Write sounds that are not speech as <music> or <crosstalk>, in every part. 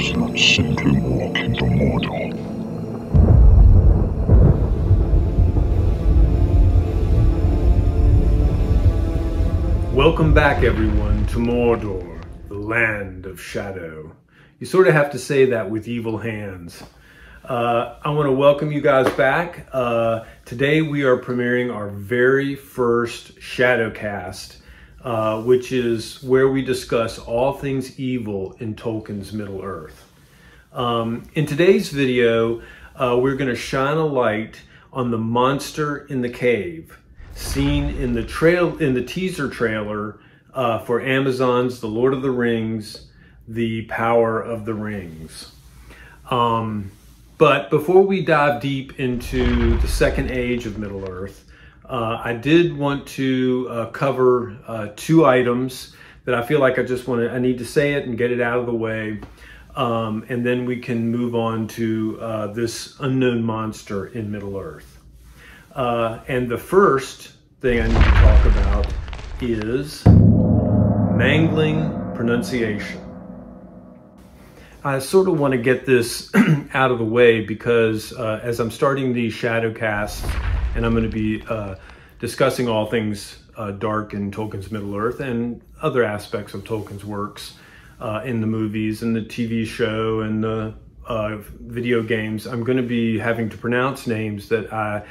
Does not simply walk into Mordor. Welcome back, everyone, to Mordor, the land of shadow. You sort of have to say that with evil hands. Uh, I want to welcome you guys back. Uh, today we are premiering our very first Shadowcast, uh, which is where we discuss all things evil in Tolkien's Middle Earth. Um, in today's video, uh, we're going to shine a light on the monster in the cave, seen in the trail in the teaser trailer uh, for Amazon's The Lord of the Rings: The Power of the Rings. Um, but before we dive deep into the second age of Middle Earth, uh, I did want to uh, cover uh, two items that I feel like I just want to, I need to say it and get it out of the way. Um, and then we can move on to uh, this unknown monster in Middle Earth. Uh, and the first thing I need to talk about is mangling pronunciation. I sort of want to get this <clears throat> out of the way because uh, as I'm starting these shadow casts, and I'm going to be uh, discussing all things uh, dark in Tolkien's Middle Earth and other aspects of Tolkien's works uh, in the movies and the TV show and the uh, video games. I'm going to be having to pronounce names that I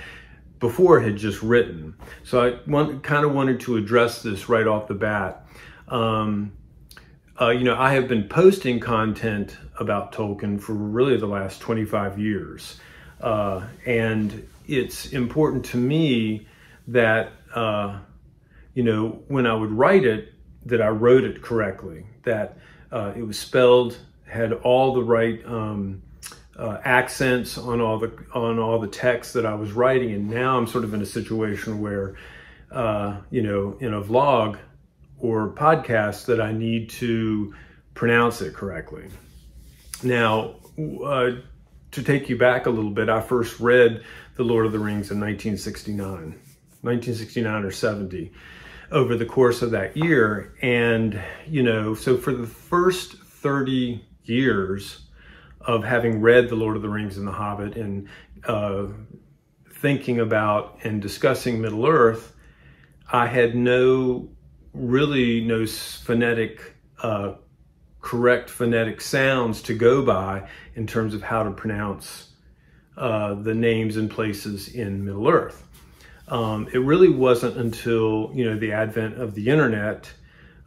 before had just written. So I want, kind of wanted to address this right off the bat. Um, uh, you know, I have been posting content about Tolkien for really the last 25 years. Uh, and it's important to me that, uh, you know, when I would write it, that I wrote it correctly, that uh, it was spelled, had all the right um, uh, accents on all the on all the text that I was writing, and now I'm sort of in a situation where, uh, you know, in a vlog, or podcast, that I need to pronounce it correctly. Now, uh, to take you back a little bit, I first read The Lord of the Rings in 1969, 1969 or 70, over the course of that year. And, you know, so for the first 30 years of having read The Lord of the Rings and The Hobbit and uh, thinking about and discussing Middle Earth, I had no really no phonetic, uh, correct phonetic sounds to go by in terms of how to pronounce uh, the names and places in Middle Earth. Um, it really wasn't until you know the advent of the internet,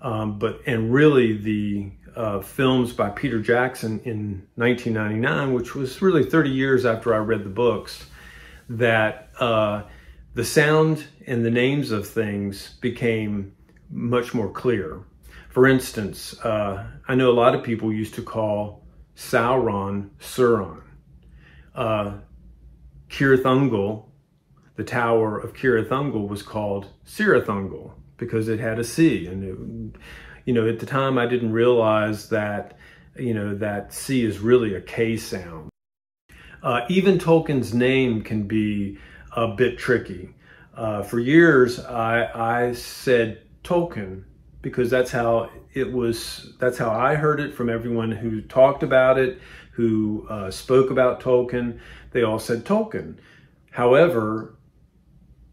um, but and really the uh, films by Peter Jackson in 1999, which was really 30 years after I read the books, that uh, the sound and the names of things became much more clear. For instance, uh, I know a lot of people used to call Sauron Sauron. Uh, the Tower of Cirith Ungol was called Cirith Ungol because it had a C. And, it, you know, at the time I didn't realize that, you know, that C is really a K sound. Uh, even Tolkien's name can be a bit tricky. Uh, for years, I, I said Tolkien because that's how it was, that's how I heard it from everyone who talked about it, who uh, spoke about Tolkien. They all said Tolkien. However,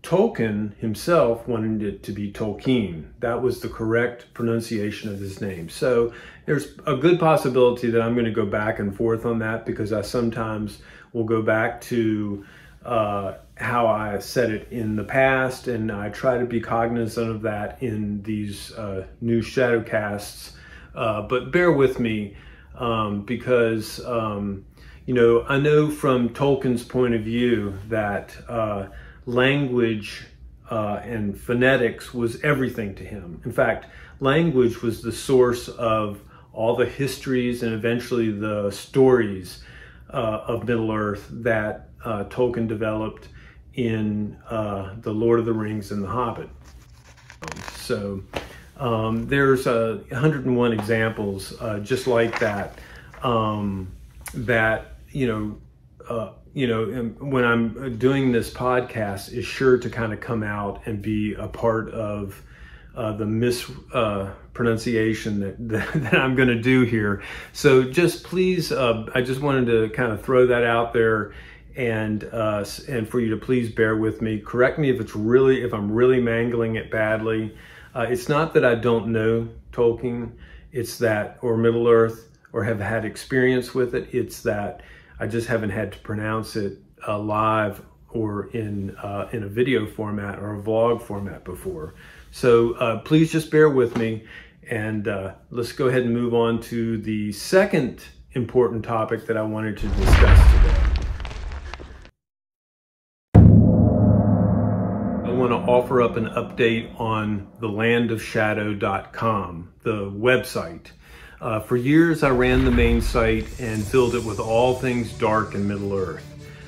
Tolkien himself wanted it to be Tolkien. That was the correct pronunciation of his name. So there's a good possibility that I'm going to go back and forth on that because I sometimes will go back to uh, how I said it in the past, and I try to be cognizant of that in these uh, new shadowcasts. Uh, but bear with me um, because, um, you know, I know from Tolkien's point of view that uh, language uh, and phonetics was everything to him. In fact, language was the source of all the histories and eventually the stories uh, of Middle Earth that uh, Tolkien developed in uh, The Lord of the Rings and The Hobbit. So um, there's uh, 101 examples uh, just like that, um, that, you know, uh, you know, when I'm doing this podcast is sure to kind of come out and be a part of uh, the mispronunciation uh, that, <laughs> that, that, I'm going to do here. So just please, uh, I just wanted to kind of throw that out there and uh, and for you to please bear with me. Correct me if it's really if I'm really mangling it badly. Uh, it's not that I don't know Tolkien. It's that or Middle Earth or have had experience with it. It's that I just haven't had to pronounce it uh, live or in uh, in a video format or a vlog format before. So uh, please just bear with me and uh, let's go ahead and move on to the second important topic that I wanted to discuss today. I want to offer up an update on thelandofshadow.com, the website. Uh, for years, I ran the main site and filled it with all things dark and Middle Earth.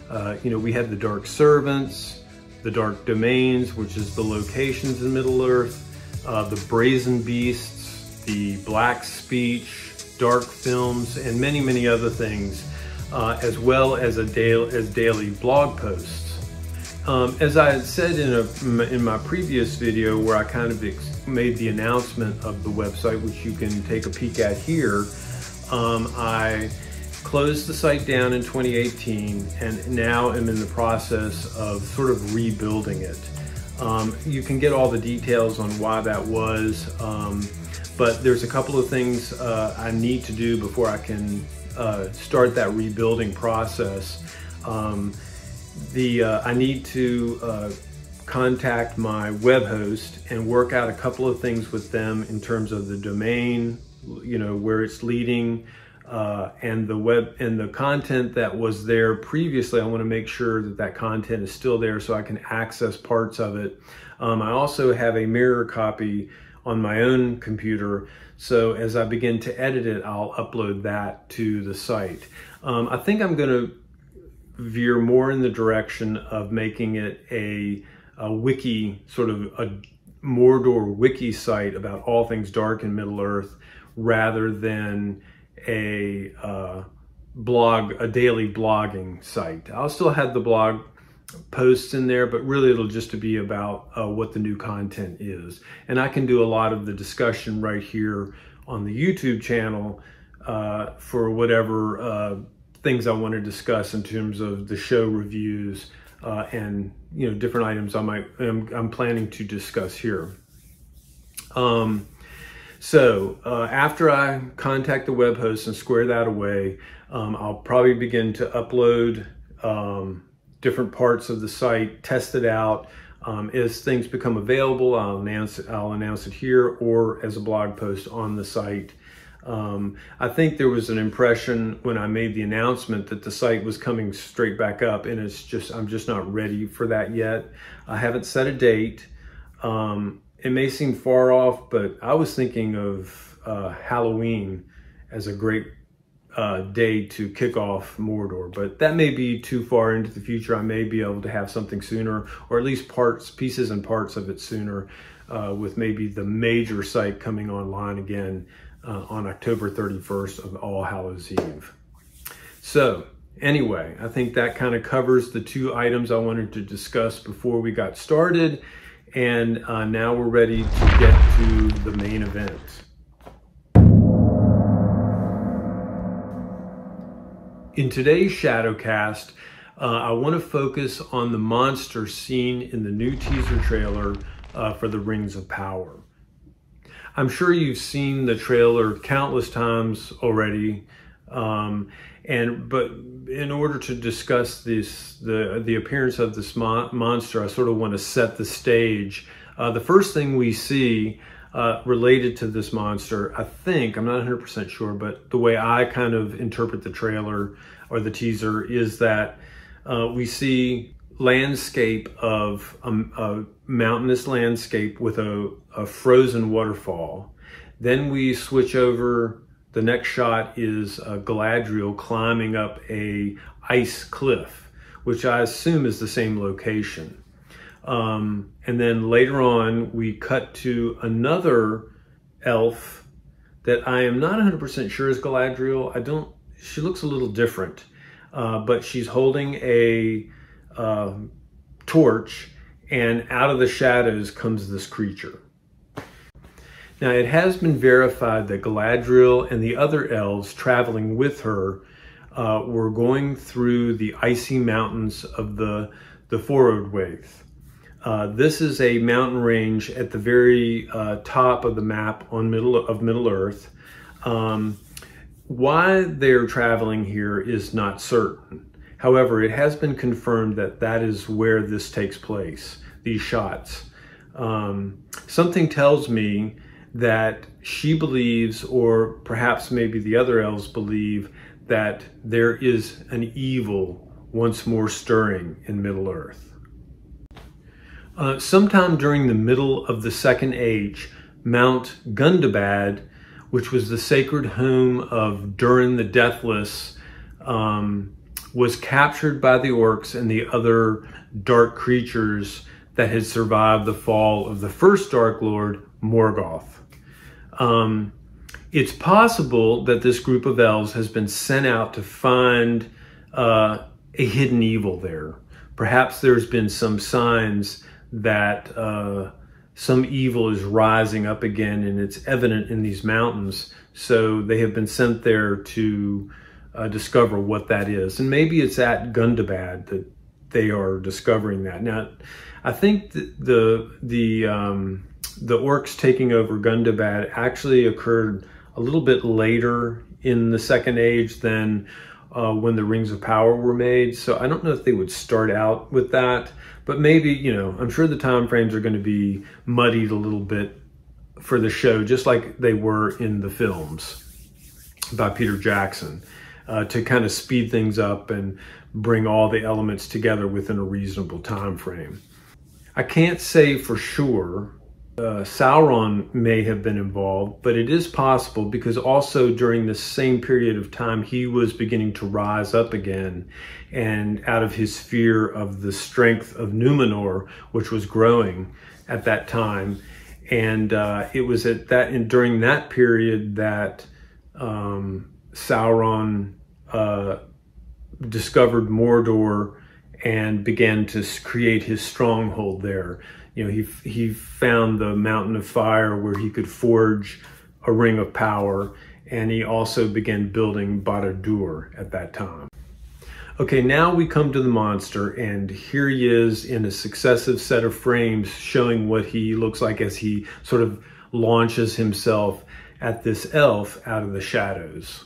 Uh, you know, we had the Dark Servants, the Dark Domains, which is the locations in Middle Earth, uh, the Brazen Beasts, the Black Speech, Dark Films, and many, many other things, uh, as well as, a daily, as daily blog posts. Um, as I had said in, a, in my previous video where I kind of made the announcement of the website, which you can take a peek at here, um, I closed the site down in 2018 and now am in the process of sort of rebuilding it. Um, you can get all the details on why that was, um, but there's a couple of things uh, I need to do before I can uh, start that rebuilding process. Um, the uh, I need to uh, contact my web host and work out a couple of things with them in terms of the domain, you know, where it's leading, uh, and the web and the content that was there previously, I want to make sure that that content is still there so I can access parts of it. Um, I also have a mirror copy on my own computer. So as I begin to edit it, I'll upload that to the site. Um, I think I'm going to veer more in the direction of making it a, a wiki, sort of a Mordor wiki site about all things dark in Middle Earth rather than a uh, blog, a daily blogging site. I'll still have the blog posts in there, but really it'll just be about uh, what the new content is. And I can do a lot of the discussion right here on the YouTube channel uh, for whatever uh, things I want to discuss in terms of the show reviews uh, and you know different items I might I'm, I'm planning to discuss here. Um, so uh, after I contact the web host and square that away, um, I'll probably begin to upload um, different parts of the site, test it out. Um, as things become available, I'll announce I'll announce it here or as a blog post on the site. Um, I think there was an impression when I made the announcement that the site was coming straight back up and it's just, I'm just not ready for that yet. I haven't set a date. Um, it may seem far off, but I was thinking of uh, Halloween as a great uh, day to kick off Mordor, but that may be too far into the future. I may be able to have something sooner, or at least parts, pieces and parts of it sooner, uh, with maybe the major site coming online again uh, on October 31st of All Hallows Eve. So anyway, I think that kind of covers the two items I wanted to discuss before we got started. And uh, now we're ready to get to the main event. In today's Shadowcast, uh, I want to focus on the monster seen in the new teaser trailer uh, for the Rings of Power. I'm sure you've seen the trailer countless times already, um, and but in order to discuss this, the the appearance of this mo monster, I sort of want to set the stage. Uh, the first thing we see uh, related to this monster, I think, I'm not 100% sure, but the way I kind of interpret the trailer or the teaser is that uh, we see landscape of a, a mountainous landscape with a, a frozen waterfall. Then we switch over the next shot is a Galadriel climbing up a ice cliff, which I assume is the same location. Um, and then later on, we cut to another elf that I am not 100% sure is Galadriel. I don't, she looks a little different, uh, but she's holding a uh, torch and out of the shadows comes this creature. Now, it has been verified that Galadriel and the other elves traveling with her uh, were going through the icy mountains of the, the Forodwaith. Uh, this is a mountain range at the very uh, top of the map on middle of Middle Earth. Um, why they're traveling here is not certain. However, it has been confirmed that that is where this takes place, these shots. Um, something tells me that she believes, or perhaps maybe the other elves believe, that there is an evil once more stirring in Middle Earth. Uh, sometime during the middle of the Second Age, Mount Gundabad, which was the sacred home of Durin the Deathless, um, was captured by the orcs and the other dark creatures that had survived the fall of the first Dark Lord, Morgoth. Um, it's possible that this group of elves has been sent out to find uh, a hidden evil there. Perhaps there's been some signs that uh, some evil is rising up again and it's evident in these mountains. So they have been sent there to uh, discover what that is. And maybe it's at Gundabad that they are discovering that. Now, I think the, the, the um, the orcs taking over Gundabad actually occurred a little bit later in the Second Age than uh, when the Rings of Power were made. So I don't know if they would start out with that, but maybe, you know, I'm sure the time frames are going to be muddied a little bit for the show, just like they were in the films by Peter Jackson, uh, to kind of speed things up and bring all the elements together within a reasonable time frame. I can't say for sure uh, Sauron may have been involved, but it is possible because also during the same period of time, he was beginning to rise up again and out of his fear of the strength of Numenor, which was growing at that time. And uh, it was at that, and during that period that um, Sauron uh, discovered Mordor and began to create his stronghold there you know, he, he found the mountain of fire where he could forge a ring of power, and he also began building Barad-dûr at that time. Okay, now we come to the monster, and here he is in a successive set of frames showing what he looks like as he sort of launches himself at this elf out of the shadows.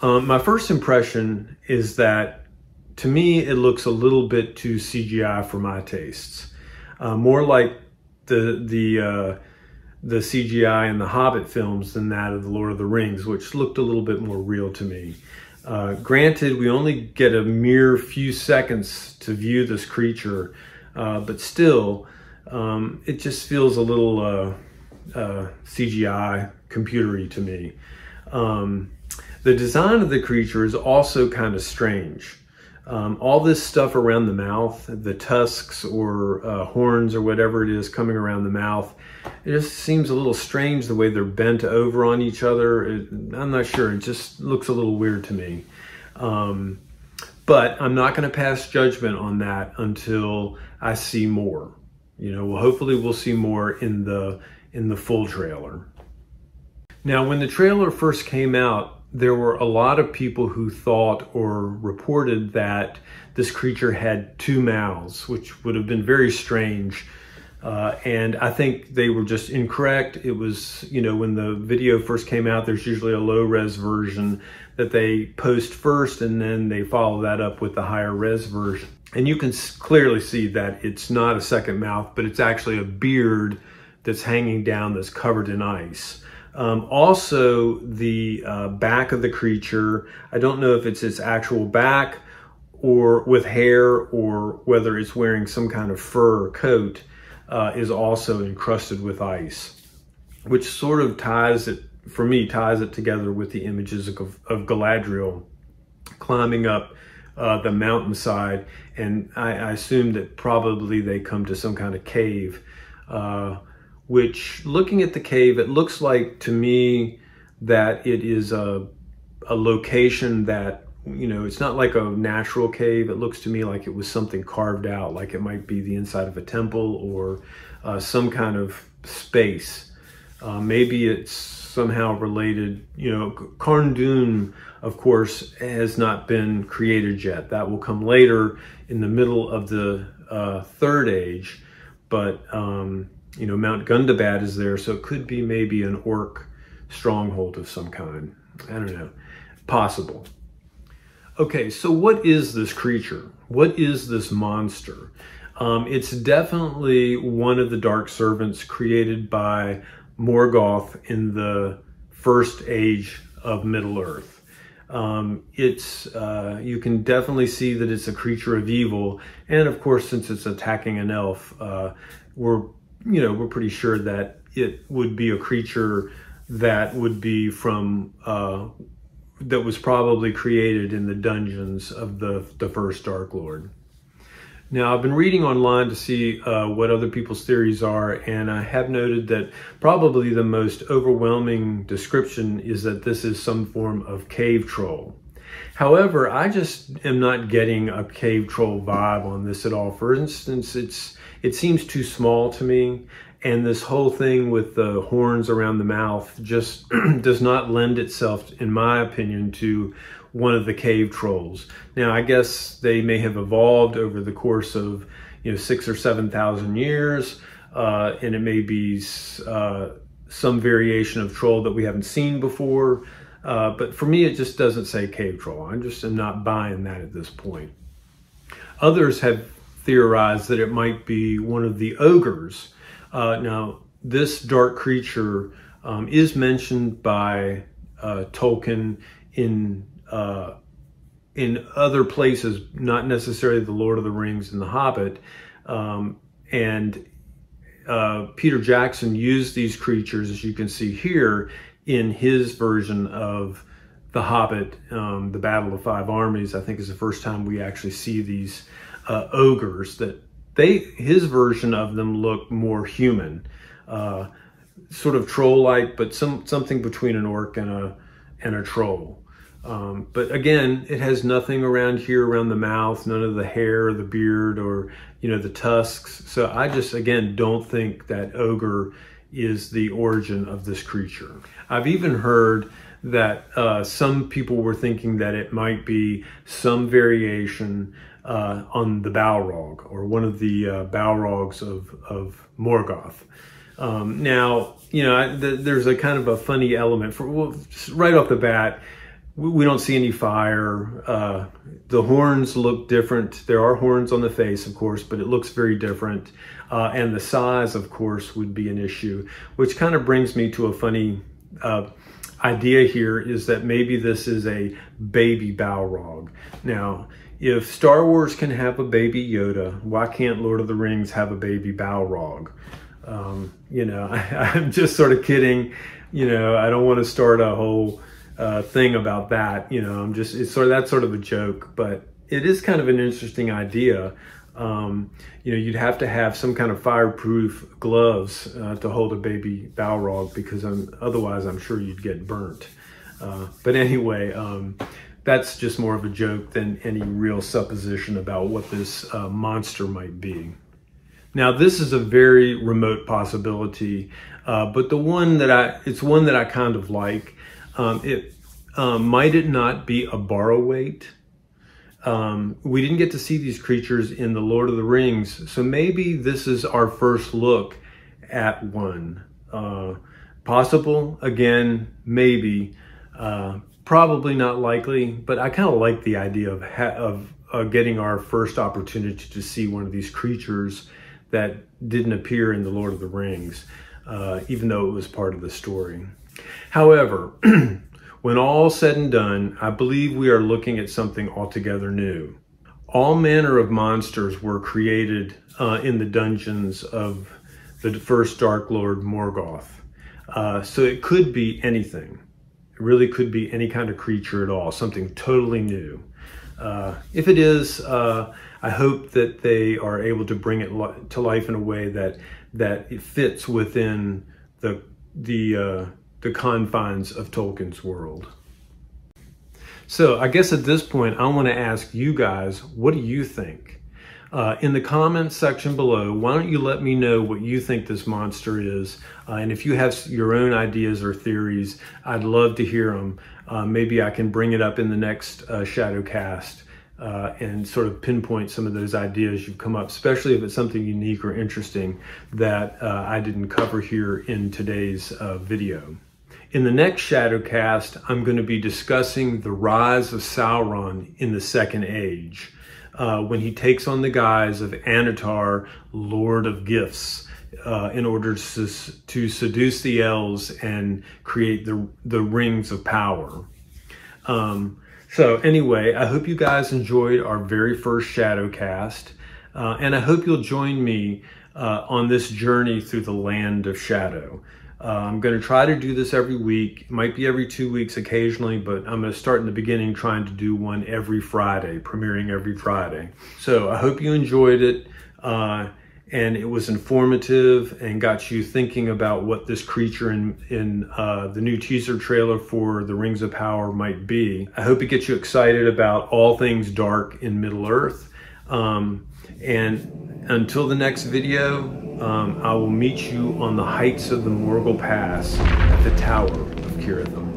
Um, my first impression is that to me, it looks a little bit too CGI for my tastes uh, more like the the uh, the CGI in the Hobbit films than that of the Lord of the Rings, which looked a little bit more real to me. Uh, granted, we only get a mere few seconds to view this creature, uh, but still, um, it just feels a little uh, uh, CGI computery to me. Um, the design of the creature is also kind of strange. Um, all this stuff around the mouth, the tusks or uh, horns or whatever it is coming around the mouth, it just seems a little strange the way they're bent over on each other. It, I'm not sure. It just looks a little weird to me. Um, but I'm not going to pass judgment on that until I see more. You know, well, hopefully we'll see more in the in the full trailer. Now, when the trailer first came out, there were a lot of people who thought or reported that this creature had two mouths, which would have been very strange. Uh, and I think they were just incorrect. It was, you know, when the video first came out, there's usually a low res version that they post first and then they follow that up with the higher res version. And you can clearly see that it's not a second mouth, but it's actually a beard that's hanging down that's covered in ice. Um, also, the uh, back of the creature, I don't know if it's its actual back or with hair or whether it's wearing some kind of fur or coat, uh, is also encrusted with ice, which sort of ties it, for me, ties it together with the images of, of Galadriel climbing up uh, the mountainside. And I, I assume that probably they come to some kind of cave uh, which looking at the cave, it looks like to me that it is a, a location that, you know, it's not like a natural cave. It looks to me like it was something carved out, like it might be the inside of a temple or uh, some kind of space Uh, maybe it's somehow related. You know, Carn Dûn, of course, has not been created yet. That will come later in the middle of the uh, Third Age. But, um, you know, Mount Gundabad is there, so it could be maybe an orc stronghold of some kind. I don't know. Possible. Okay, so what is this creature? What is this monster? Um, it's definitely one of the dark servants created by Morgoth in the first age of Middle Earth. Um, it's uh, you can definitely see that it's a creature of evil, and of course, since it's attacking an elf, uh, we're you know we're pretty sure that it would be a creature that would be from uh, that was probably created in the dungeons of the, the first Dark Lord. Now, I've been reading online to see uh, what other people's theories are, and I have noted that probably the most overwhelming description is that this is some form of cave troll. However, I just am not getting a cave troll vibe on this at all. For instance, it's it seems too small to me. And this whole thing with the horns around the mouth just <clears throat> does not lend itself, in my opinion, to one of the cave trolls. Now, I guess they may have evolved over the course of, you know, six or 7,000 years, uh, and it may be uh, some variation of troll that we haven't seen before. Uh, but for me, it just doesn't say cave troll. I'm just am not buying that at this point. Others have theorized that it might be one of the ogres uh, now, this dark creature um, is mentioned by uh, Tolkien in uh, in other places, not necessarily the Lord of the Rings and the Hobbit. Um, and uh, Peter Jackson used these creatures, as you can see here, in his version of The Hobbit, um, The Battle of Five Armies. I think is the first time we actually see these uh, ogres that they his version of them look more human, uh, sort of troll-like, but some something between an orc and a and a troll. Um, but again, it has nothing around here, around the mouth, none of the hair, or the beard, or you know the tusks. So I just again don't think that ogre is the origin of this creature. I've even heard that uh, some people were thinking that it might be some variation uh, on the Balrog or one of the uh, Balrogs of, of Morgoth. Um, now, you know, th there's a kind of a funny element for well, right off the bat. We, don't see any fire. Uh, the horns look different. There are horns on the face, of course, but it looks very different. Uh, and the size, of course, would be an issue, which kind of brings me to a funny uh, idea here is that maybe this is a baby Balrog. Now, if Star Wars can have a baby Yoda, why can't Lord of the Rings have a baby Balrog? Um, you know, <laughs> I, am just sort of kidding. You know, I don't want to start a whole uh, thing about that. You know, I'm just, it's sort of, that's sort of a joke, but it is kind of an interesting idea. Um, you know, you'd have to have some kind of fireproof gloves uh, to hold a baby Balrog because I'm, otherwise I'm sure you'd get burnt. Uh, but anyway, um, that's just more of a joke than any real supposition about what this uh, monster might be. Now, this is a very remote possibility, uh, but the one that I, it's one that I kind of like. Um, it um, might it not be a Barrow-wight? Um, we didn't get to see these creatures in the Lord of the Rings, so maybe this is our first look at one. Uh, possible, again, maybe. Uh, Probably not likely, but I kind of like the idea of, of uh, getting our first opportunity to see one of these creatures that didn't appear in The Lord of the Rings, uh, even though it was part of the story. However, <clears throat> when all said and done, I believe we are looking at something altogether new. All manner of monsters were created uh, in the dungeons of the first Dark Lord Morgoth. Uh, so it could be anything. It really could be any kind of creature at all, something totally new. Uh, if it is, uh, I hope that they are able to bring it li to life in a way that that it fits within the the uh, the confines of Tolkien's world. So I guess at this point, I want to ask you guys, what do you think? Uh, in the comments section below, why don't you let me know what you think this monster is? Uh, and if you have your own ideas or theories, I'd love to hear them. Uh, maybe I can bring it up in the next uh, Shadowcast uh, and sort of pinpoint some of those ideas you've come up, especially if it's something unique or interesting that uh, I didn't cover here in today's video. In the next Shadowcast, I'm going to be discussing the rise of Sauron in the Second Age, uh, when he takes on the guise of Annatar, Lord of Gifts, uh, in order to, to seduce the elves and create the, the rings of power. Um, so anyway, I hope you guys enjoyed our very first Shadowcast, uh, and I hope you'll join me uh, on this journey through the land of shadow. Uh, I'm going to try to do this every week. It might be every two weeks occasionally, but I'm going to start in the beginning trying to do one every Friday, premiering every Friday. So I hope you enjoyed it. Uh, and it was informative and got you thinking about what this creature in in uh, the new teaser trailer for the Rings of Power might be. I hope it gets you excited about all things dark in Middle Earth. Um, and until the next video, um, I will meet you on the heights of the Morgul Pass at the Tower of Cirithim.